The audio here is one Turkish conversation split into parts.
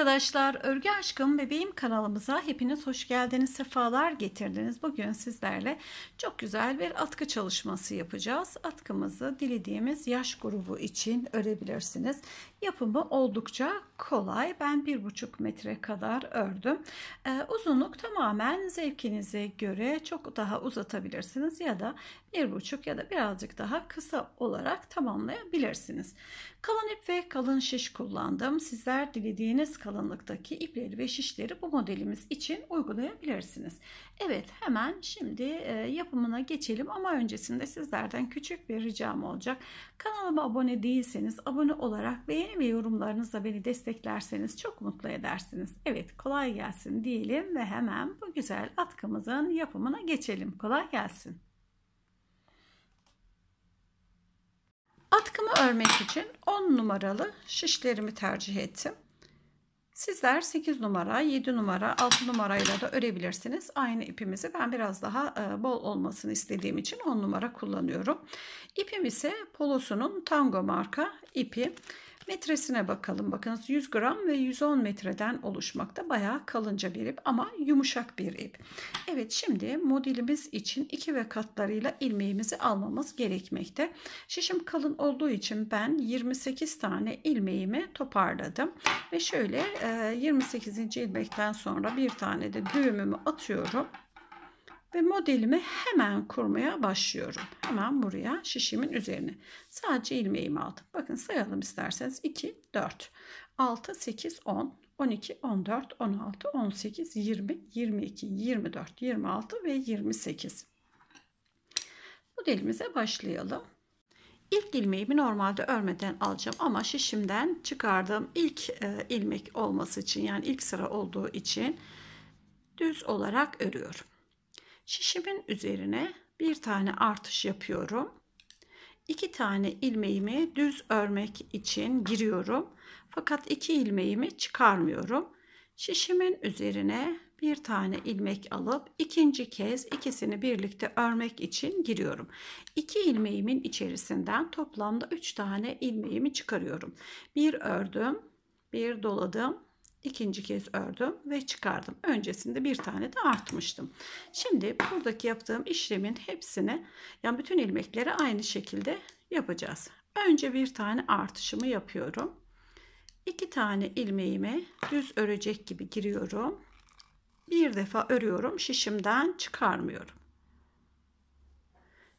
arkadaşlar, Örgü Aşkım Bebeğim kanalımıza hepiniz hoş geldiniz, sefalar getirdiniz. Bugün sizlerle çok güzel bir atkı çalışması yapacağız. Atkımızı dilediğimiz yaş grubu için örebilirsiniz. Yapımı oldukça kolay. Ben bir buçuk metre kadar ördüm. Ee, uzunluk tamamen zevkinize göre çok daha uzatabilirsiniz ya da bir buçuk ya da birazcık daha kısa olarak tamamlayabilirsiniz. Kalın ip ve kalın şiş kullandım. Sizler dilediğiniz kalınlıktaki ipleri ve şişleri bu modelimiz için uygulayabilirsiniz. Evet hemen şimdi e, yapımına geçelim ama öncesinde sizlerden küçük bir ricam olacak. Kanalıma abone değilseniz abone olarak beğeni ve yorumlarınızla beni desteklerseniz çok mutlu edersiniz. Evet kolay gelsin diyelim ve hemen bu güzel atkımızın yapımına geçelim. Kolay gelsin. Atkımı örmek için 10 numaralı şişlerimi tercih ettim. Sizler 8 numara, 7 numara, 6 numarayla da örebilirsiniz. Aynı ipimizi ben biraz daha e, bol olmasını istediğim için 10 numara kullanıyorum. İpim ise Polosunun Tango marka ipi. Metresine bakalım. Bakınız 100 gram ve 110 metreden oluşmakta. Bayağı kalınca bir ip ama yumuşak bir ip. Evet şimdi modelimiz için iki ve katlarıyla ilmeğimizi almamız gerekmekte. Şişim kalın olduğu için ben 28 tane ilmeğimi toparladım. Ve şöyle 28. ilmekten sonra bir tane de düğümümü atıyorum ve modelimi hemen kurmaya başlıyorum. Hemen buraya şişimin üzerine. Sadece ilmeğimi aldım. Bakın sayalım isterseniz 2, 4, 6, 8, 10, 12, 14, 16, 18, 20, 22, 24, 26 ve 28. Modelimize başlayalım. İlk ilmeğimi normalde örmeden alacağım ama şişimden çıkardığım ilk e, ilmek olması için yani ilk sıra olduğu için düz olarak örüyorum. Şişimin üzerine bir tane artış yapıyorum. İki tane ilmeğimi düz örmek için giriyorum. Fakat iki ilmeğimi çıkarmıyorum. Şişimin üzerine bir tane ilmek alıp ikinci kez ikisini birlikte örmek için giriyorum. İki ilmeğimin içerisinden toplamda üç tane ilmeğimi çıkarıyorum. Bir ördüm, bir doladım, ikinci kez ördüm ve çıkardım. Öncesinde bir tane de artmıştım. Şimdi buradaki yaptığım işlemin hepsini yani bütün ilmekleri aynı şekilde yapacağız. Önce bir tane artışımı yapıyorum. İki tane ilmeğimi düz örecek gibi giriyorum. Bir defa örüyorum. Şişimden çıkarmıyorum.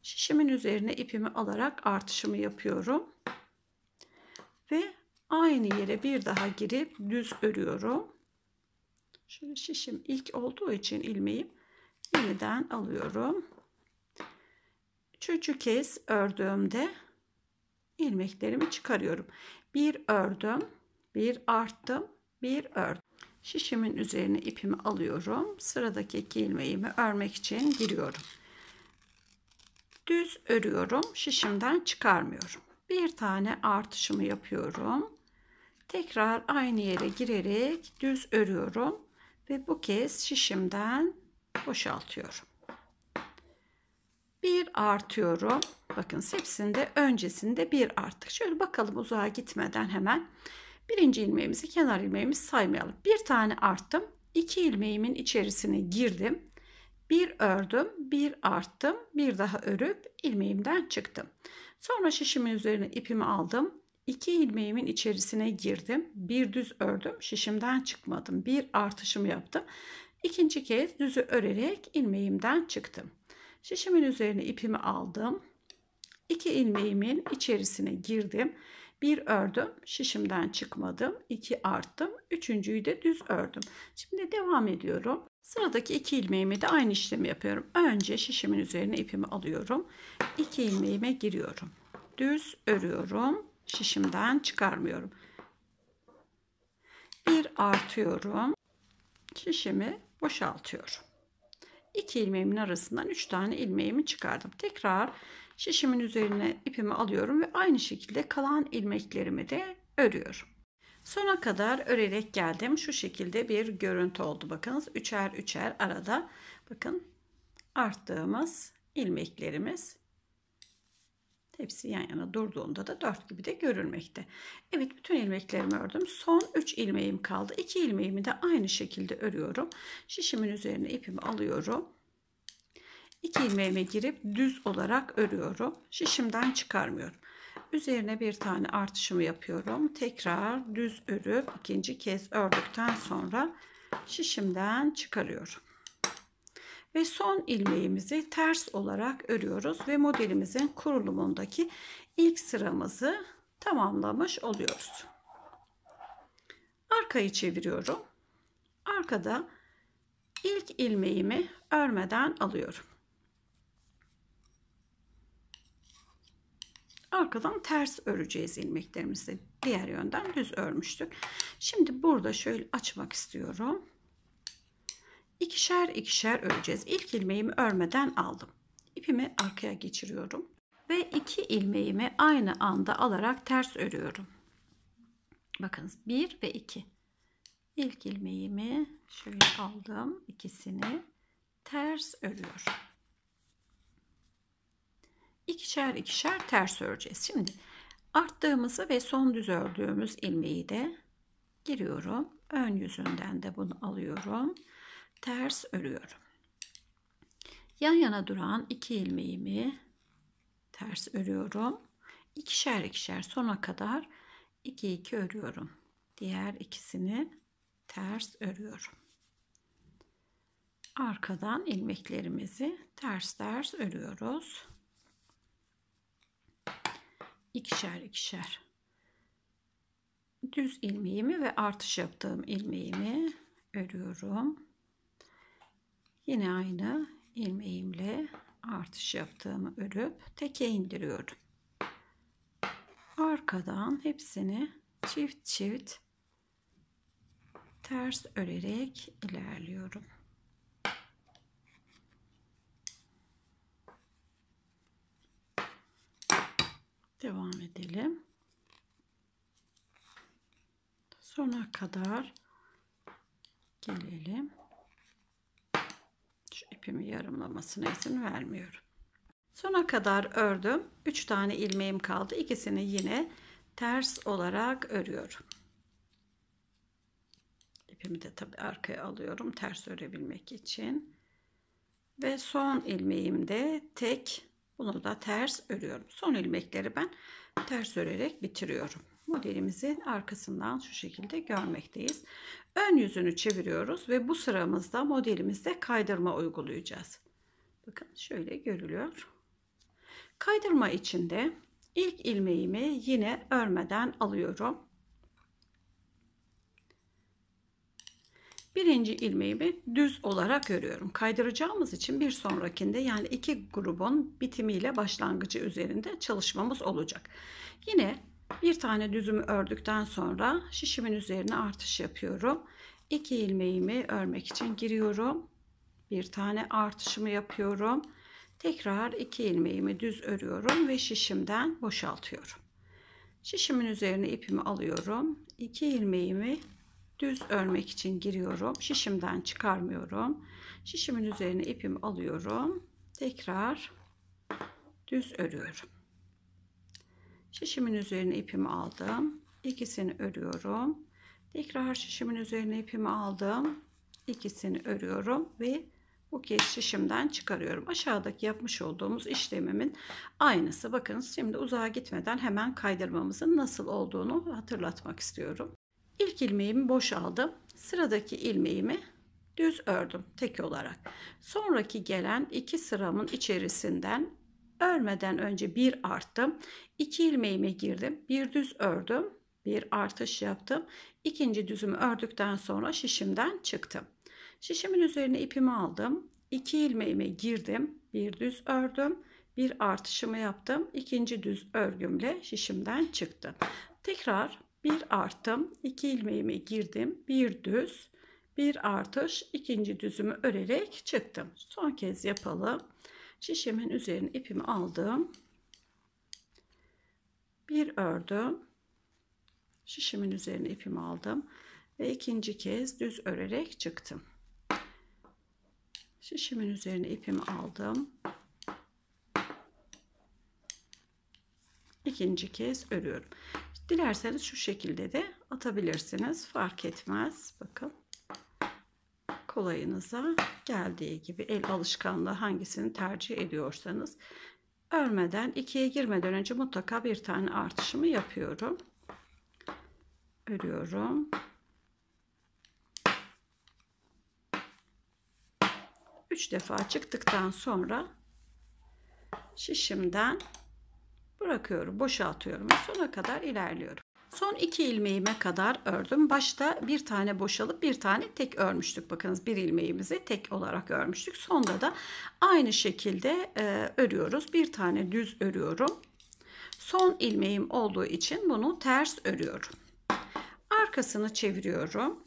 Şişimin üzerine ipimi alarak artışımı yapıyorum. Ve aynı yere bir daha girip düz örüyorum. Şöyle şişim ilk olduğu için ilmeğim yeniden alıyorum. Üçüncü kez ördüğümde ilmeklerimi çıkarıyorum. Bir ördüm, bir arttım, bir ördüm. Şişimin üzerine ipimi alıyorum. Sıradaki iki ilmeğimi örmek için giriyorum. Düz örüyorum. Şişimden çıkarmıyorum. Bir tane artışımı yapıyorum. Tekrar aynı yere girerek düz örüyorum ve bu kez şişimden boşaltıyorum. Bir artıyorum. Bakın hepsinde öncesinde bir arttık. Şöyle bakalım uzağa gitmeden hemen. Birinci ilmeğimizi kenar ilmeğimizi saymayalım. Bir tane arttım. İki ilmeğimin içerisine girdim. Bir ördüm, bir arttım, bir daha örüp ilmeğimden çıktım. Sonra şişimin üzerine ipimi aldım. İki ilmeğimin içerisine girdim. Bir düz ördüm. Şişimden çıkmadım. Bir artışımı yaptım. İkinci kez düzü örerek ilmeğimden çıktım. Şişimin üzerine ipimi aldım. İki ilmeğimin içerisine girdim. Bir ördüm. Şişimden çıkmadım. İki arttım. Üçüncüyü de düz ördüm. Şimdi devam ediyorum. Sıradaki iki ilmeğimi de aynı işlemi yapıyorum. Önce şişimin üzerine ipimi alıyorum. İki ilmeğime giriyorum. Düz örüyorum şişimden çıkarmıyorum. Bir artıyorum. Şişimi boşaltıyorum. İki ilmeğimin arasından üç tane ilmeğimi çıkardım. Tekrar şişimin üzerine ipimi alıyorum ve aynı şekilde kalan ilmeklerimi de örüyorum. Sona kadar örerek geldim. Şu şekilde bir görüntü oldu. Bakınız üçer üçer arada bakın arttığımız ilmeklerimiz hepsi yan yana durduğunda da 4 gibi de görülmekte. Evet bütün ilmeklerimi ördüm. Son 3 ilmeğim kaldı. 2 ilmeğimi de aynı şekilde örüyorum. Şişimin üzerine ipimi alıyorum. 2 ilmeğime girip düz olarak örüyorum. Şişimden çıkarmıyorum. Üzerine bir tane artışımı yapıyorum. Tekrar düz örüp ikinci kez ördükten sonra şişimden çıkarıyorum. Ve son ilmeğimizi ters olarak örüyoruz ve modelimizin kurulumundaki ilk sıramızı tamamlamış oluyoruz. Arkayı çeviriyorum. Arkada ilk ilmeğimi örmeden alıyorum. Arkadan ters öreceğiz ilmeklerimizi. Diğer yönden düz örmüştük. Şimdi burada şöyle açmak istiyorum. İkişer ikişer öreceğiz. İlk ilmeğimi örmeden aldım. İpimi arkaya geçiriyorum. Ve iki ilmeğimi aynı anda alarak ters örüyorum. Bakınız bir ve iki. İlk ilmeğimi şöyle aldım. ikisini ters örüyorum. İkişer ikişer ters öreceğiz. Şimdi arttığımızı ve son düz ördüğümüz ilmeği de giriyorum. Ön yüzünden de bunu alıyorum ters örüyorum. Yan yana duran iki ilmeğimi ters örüyorum. İkişer ikişer sona kadar 2 2 örüyorum. Diğer ikisini ters örüyorum. Arkadan ilmeklerimizi ters ters örüyoruz. İkişer ikişer düz ilmeğimi ve artış yaptığım ilmeğimi örüyorum. Yine aynı ilmeğimle artış yaptığımı örüp teke indiriyorum. Arkadan hepsini çift çift ters örerek ilerliyorum. Devam edelim. Sona kadar gelelim ipimi yarımlamasına izin vermiyorum. Sona kadar ördüm. 3 tane ilmeğim kaldı. İkisini yine ters olarak örüyorum. İpimi de tabi arkaya alıyorum ters örebilmek için. Ve son ilmeğimde tek bunu da ters örüyorum. Son ilmekleri ben ters örerek bitiriyorum modelimizin arkasından şu şekilde görmekteyiz. Ön yüzünü çeviriyoruz ve bu sıramızda modelimizde kaydırma uygulayacağız. Bakın şöyle görülüyor. Kaydırma içinde ilk ilmeğimi yine örmeden alıyorum. Birinci ilmeğimi düz olarak örüyorum. Kaydıracağımız için bir sonrakinde yani iki grubun bitimiyle başlangıcı üzerinde çalışmamız olacak. Yine bir tane düzümü ördükten sonra şişimin üzerine artış yapıyorum. İki ilmeğimi örmek için giriyorum. Bir tane artışımı yapıyorum. Tekrar iki ilmeğimi düz örüyorum ve şişimden boşaltıyorum. Şişimin üzerine ipimi alıyorum. İki ilmeğimi düz örmek için giriyorum. Şişimden çıkarmıyorum. Şişimin üzerine ipimi alıyorum. Tekrar düz örüyorum. Şişimin üzerine ipimi aldım. İkisini örüyorum. Tekrar şişimin üzerine ipimi aldım. İkisini örüyorum ve bu kez şişimden çıkarıyorum. Aşağıdaki yapmış olduğumuz işlemimin aynısı. Bakınız şimdi uzağa gitmeden hemen kaydırmamızın nasıl olduğunu hatırlatmak istiyorum. İlk ilmeğimi boşaldım. Sıradaki ilmeğimi düz ördüm tek olarak. Sonraki gelen iki sıramın içerisinden örmeden önce bir arttım. 2 ilmeğime girdim. Bir düz ördüm. Bir artış yaptım. İkinci düzümü ördükten sonra şişimden çıktım. Şişimin üzerine ipimi aldım. 2 ilmeğime girdim. Bir düz ördüm. Bir artışımı yaptım. İkinci düz örgümle şişimden çıktım. Tekrar bir arttım. 2 ilmeğime girdim. Bir düz, bir artış, ikinci düzümü örerek çıktım. Son kez yapalım. Şişemin üzerine ipimi aldım. Bir ördüm. Şişimin üzerine ipimi aldım ve ikinci kez düz örerek çıktım. Şişimin üzerine ipimi aldım. İkinci kez örüyorum. Dilerseniz şu şekilde de atabilirsiniz. Fark etmez. Bakın. Kolayınıza geldiği gibi el alışkanlığı hangisini tercih ediyorsanız örmeden ikiye girmeden önce mutlaka bir tane artışımı yapıyorum. Örüyorum. Üç defa çıktıktan sonra şişimden bırakıyorum, boşaltıyorum ve sona kadar ilerliyorum. Son iki ilmeğime kadar ördüm. Başta bir tane boşalıp bir tane tek örmüştük. Bakınız bir ilmeğimizi tek olarak örmüştük. Sonda da aynı şekilde e, örüyoruz. Bir tane düz örüyorum. Son ilmeğim olduğu için bunu ters örüyorum. Arkasını çeviriyorum.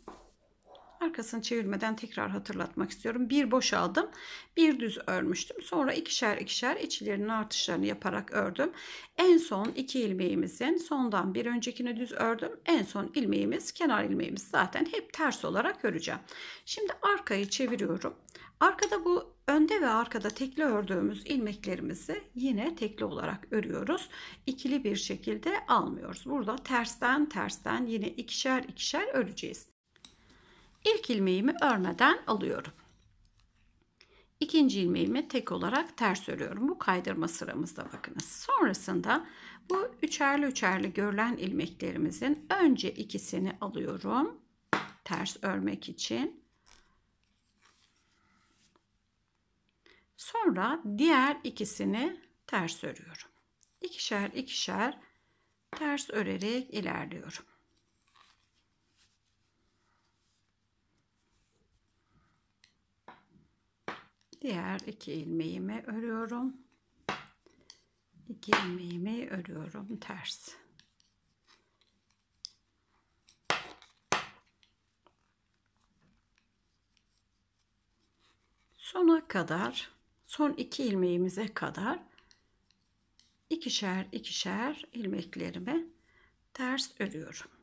Arkasını çevirmeden tekrar hatırlatmak istiyorum. Bir boşaldım. Bir düz örmüştüm. Sonra ikişer ikişer içlerinin artışlarını yaparak ördüm. En son iki ilmeğimizin sondan bir öncekini düz ördüm. En son ilmeğimiz kenar ilmeğimiz zaten hep ters olarak öreceğim. Şimdi arkayı çeviriyorum. Arkada bu önde ve arkada tekli ördüğümüz ilmeklerimizi yine tekli olarak örüyoruz. İkili bir şekilde almıyoruz. Burada tersten tersten yine ikişer ikişer öreceğiz. İlk ilmeğimi örmeden alıyorum. İkinci ilmeğimi tek olarak ters örüyorum. Bu kaydırma sıramızda bakınız. Sonrasında bu üçerli üçerli görülen ilmeklerimizin önce ikisini alıyorum. Ters örmek için. Sonra diğer ikisini ters örüyorum. İkişer ikişer ters örerek ilerliyorum. Diğer iki ilmeğimi örüyorum. İki ilmeğimi örüyorum ters. Sona kadar son iki ilmeğimize kadar ikişer ikişer ilmeklerimi ters örüyorum.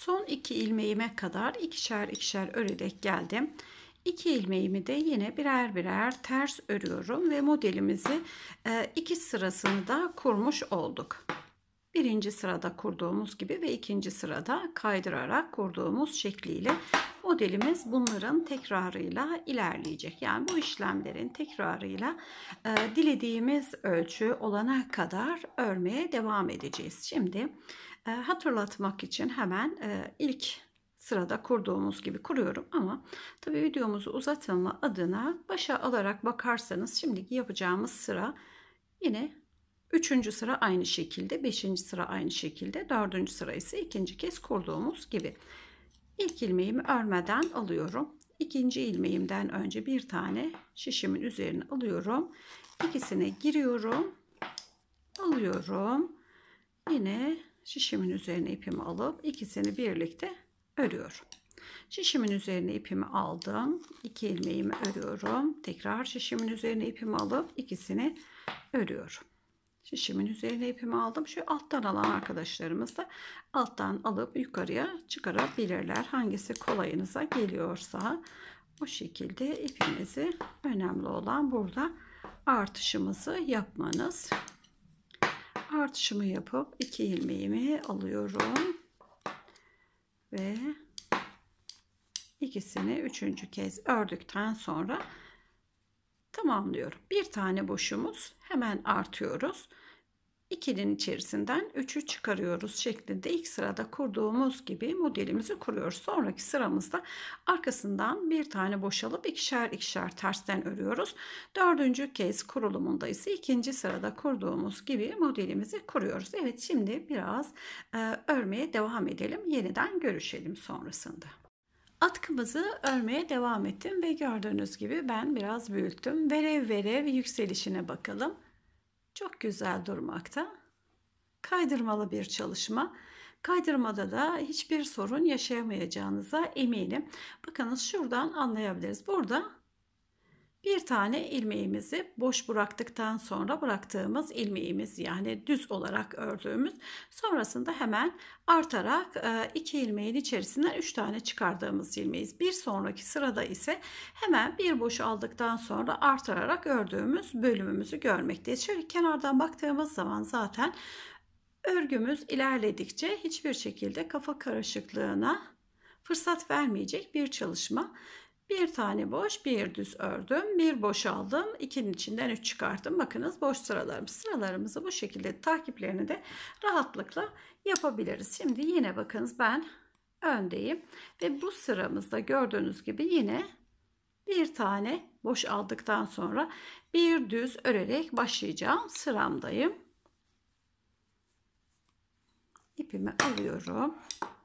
Son iki ilmeğime kadar ikişer ikişer örerek geldim. İki ilmeğimi de yine birer birer ters örüyorum ve modelimizi e, iki sırasını da kurmuş olduk. Birinci sırada kurduğumuz gibi ve ikinci sırada kaydırarak kurduğumuz şekliyle modelimiz bunların tekrarıyla ilerleyecek. Yani bu işlemlerin tekrarıyla e, dilediğimiz ölçü olana kadar örmeye devam edeceğiz. Şimdi e, hatırlatmak için hemen e, ilk sırada kurduğumuz gibi kuruyorum ama tabi videomuzu uzatılma adına başa alarak bakarsanız şimdiki yapacağımız sıra yine üçüncü sıra aynı şekilde beşinci sıra aynı şekilde dördüncü sıra ise ikinci kez kurduğumuz gibi ilk ilmeğimi örmeden alıyorum ikinci ilmeğimden önce bir tane şişimin üzerine alıyorum ikisine giriyorum alıyorum yine şişimin üzerine ipimi alıp ikisini birlikte örüyorum. Şişimin üzerine ipimi aldım. iki ilmeğimi örüyorum. Tekrar şişimin üzerine ipimi alıp ikisini örüyorum. Şişimin üzerine ipimi aldım. Şu alttan alan arkadaşlarımız da alttan alıp yukarıya çıkarabilirler. Hangisi kolayınıza geliyorsa o şekilde ipimizi önemli olan burada artışımızı yapmanız artışımı yapıp iki ilmeğimi alıyorum ve ikisini üçüncü kez ördükten sonra tamamlıyorum. Bir tane boşumuz hemen artıyoruz. 2'nin içerisinden 3'ü çıkarıyoruz şeklinde ilk sırada kurduğumuz gibi modelimizi kuruyoruz. Sonraki sıramızda arkasından bir tane boşalıp ikişer ikişer tersten örüyoruz. Dördüncü kez kurulumunda ise ikinci sırada kurduğumuz gibi modelimizi kuruyoruz. Evet şimdi biraz e, örmeye devam edelim. Yeniden görüşelim sonrasında. Atkımızı örmeye devam ettim ve gördüğünüz gibi ben biraz büyüttüm. Verev verev yükselişine bakalım. Çok güzel durmakta. Kaydırmalı bir çalışma. Kaydırmada da hiçbir sorun yaşayamayacağınıza eminim. Bakınız şuradan anlayabiliriz. Burada bir tane ilmeğimizi boş bıraktıktan sonra bıraktığımız ilmeğimiz yani düz olarak ördüğümüz sonrasında hemen artarak e, iki ilmeğin içerisinden üç tane çıkardığımız ilmeğiz. Bir sonraki sırada ise hemen bir boş aldıktan sonra artırarak ördüğümüz bölümümüzü görmekteyiz. Şöyle kenardan baktığımız zaman zaten örgümüz ilerledikçe hiçbir şekilde kafa karışıklığına fırsat vermeyecek bir çalışma. Bir tane boş, bir düz ördüm. Bir boş aldım. ikinin içinden üç çıkarttım. Bakınız boş sıralarımız. Sıralarımızı bu şekilde takiplerini de rahatlıkla yapabiliriz. Şimdi yine bakınız ben öndeyim. Ve bu sıramızda gördüğünüz gibi yine bir tane boş aldıktan sonra bir düz örerek başlayacağım. Sıramdayım. İpimi alıyorum.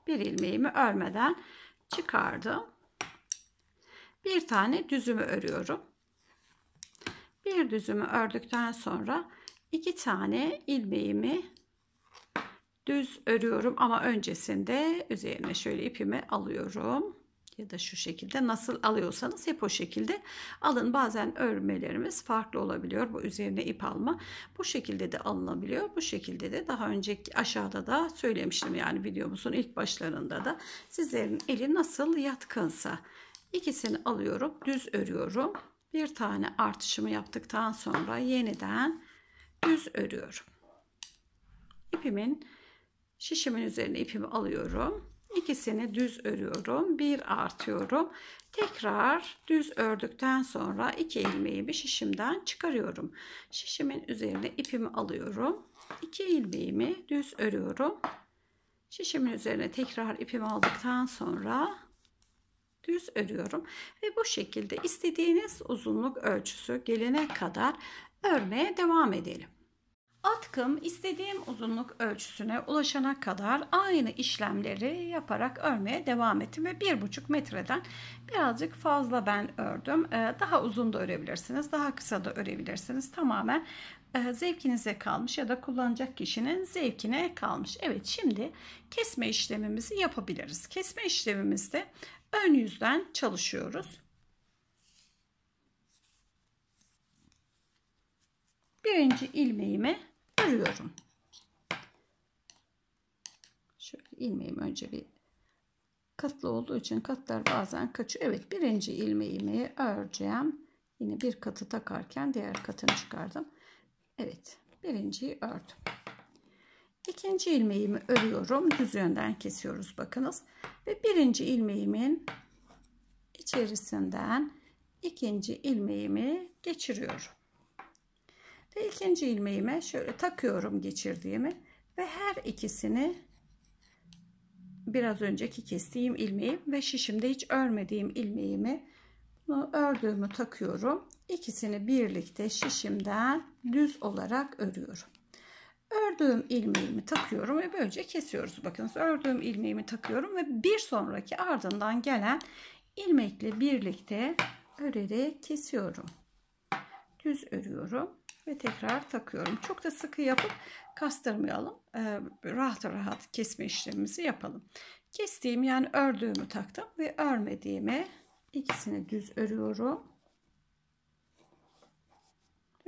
Bir ilmeğimi örmeden çıkardım bir tane düzümü örüyorum. Bir düzümü ördükten sonra iki tane ilmeğimi düz örüyorum ama öncesinde üzerine şöyle ipimi alıyorum ya da şu şekilde nasıl alıyorsanız hep o şekilde alın. Bazen örmelerimiz farklı olabiliyor. Bu üzerine ip alma. Bu şekilde de alınabiliyor. Bu şekilde de daha önceki aşağıda da söylemiştim yani videomuzun ilk başlarında da sizlerin eli nasıl yatkınsa İkisini alıyorum. Düz örüyorum. Bir tane artışımı yaptıktan sonra yeniden düz örüyorum. İpimin şişimin üzerine ipimi alıyorum. İkisini düz örüyorum. Bir artıyorum. Tekrar düz ördükten sonra iki ilmeğimi şişimden çıkarıyorum. Şişimin üzerine ipimi alıyorum. İki ilmeğimi düz örüyorum. Şişimin üzerine tekrar ipimi aldıktan sonra düz örüyorum ve bu şekilde istediğiniz uzunluk ölçüsü gelene kadar örmeye devam edelim. Atkım istediğim uzunluk ölçüsüne ulaşana kadar aynı işlemleri yaparak örmeye devam ettim ve bir buçuk metreden birazcık fazla ben ördüm. Ee, daha uzun da örebilirsiniz, daha kısa da örebilirsiniz. Tamamen e, zevkinize kalmış ya da kullanacak kişinin zevkine kalmış. Evet şimdi kesme işlemimizi yapabiliriz. Kesme işlemimizde ön yüzden çalışıyoruz. Birinci ilmeğimi örüyorum. Şöyle ilmeğim önce bir katlı olduğu için katlar bazen kaçıyor. Evet birinci ilmeğimi öreceğim. Yine bir katı takarken diğer katını çıkardım. Evet birinciyi ördüm. İkinci ilmeğimi örüyorum. Düz yönden kesiyoruz bakınız. Ve birinci ilmeğimin içerisinden ikinci ilmeğimi geçiriyorum. Ve ikinci ilmeğime şöyle takıyorum geçirdiğimi ve her ikisini biraz önceki kestiğim ilmeğim ve şişimde hiç örmediğim ilmeğimi bunu ördüğümü takıyorum. İkisini birlikte şişimden düz olarak örüyorum. Ördüğüm ilmeğimi takıyorum ve böylece kesiyoruz. Bakınız ördüğüm ilmeğimi takıyorum ve bir sonraki ardından gelen ilmekle birlikte örerek kesiyorum. Düz örüyorum ve tekrar takıyorum. Çok da sıkı yapıp kastırmayalım. Ee, rahat rahat kesme işlemimizi yapalım. Kestiğim yani ördüğümü taktım ve örmediğimi ikisini düz örüyorum.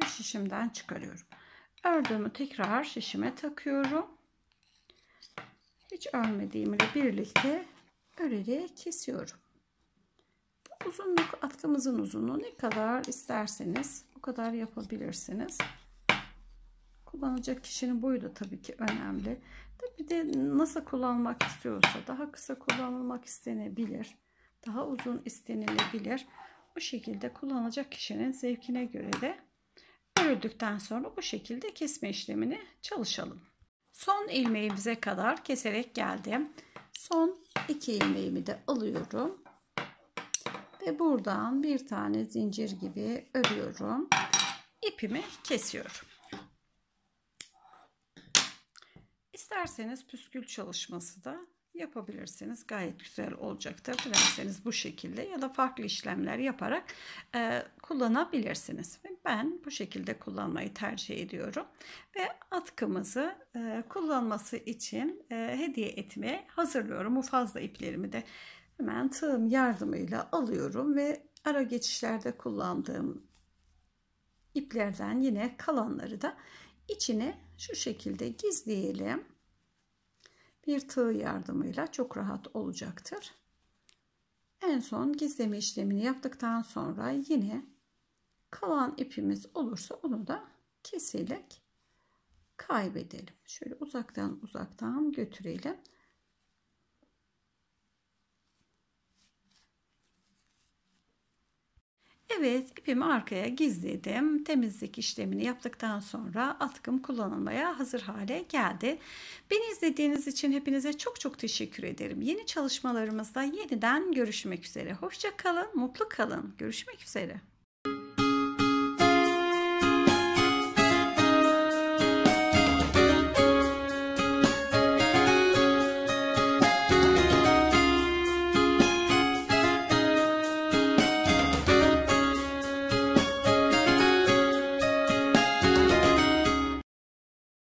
Ve şişimden çıkarıyorum. Ördüğümü tekrar şişime takıyorum. Hiç örmediğimle birlikte örerek kesiyorum. Uzunluk atkımızın uzunluğu ne kadar isterseniz bu kadar yapabilirsiniz. Kullanacak kişinin boyu da tabii ki önemli. Tabii de nasıl kullanmak istiyorsa daha kısa kullanılmak istenebilir. Daha uzun istenilebilir. Bu şekilde kullanacak kişinin zevkine göre de Örüldükten sonra bu şekilde kesme işlemini çalışalım. Son ilmeğimize kadar keserek geldim. Son iki ilmeğimi de alıyorum. Ve buradan bir tane zincir gibi örüyorum. İpimi kesiyorum. İsterseniz püskül çalışması da yapabilirsiniz. Gayet güzel olacaktır. Dilerseniz bu şekilde ya da farklı işlemler yaparak e, kullanabilirsiniz. Ben bu şekilde kullanmayı tercih ediyorum. Ve atkımızı e, kullanması için e, hediye etmeye hazırlıyorum. Bu fazla iplerimi de hemen tığım yardımıyla alıyorum ve ara geçişlerde kullandığım iplerden yine kalanları da içine şu şekilde gizleyelim. Bir tığ yardımıyla çok rahat olacaktır. En son gizleme işlemini yaptıktan sonra yine kalan ipimiz olursa onu da keserek kaybedelim. Şöyle uzaktan uzaktan götürelim. Evet ipimi arkaya gizledim. Temizlik işlemini yaptıktan sonra atkım kullanılmaya hazır hale geldi. Beni izlediğiniz için hepinize çok çok teşekkür ederim. Yeni çalışmalarımızda yeniden görüşmek üzere. Hoşça kalın, mutlu kalın. Görüşmek üzere.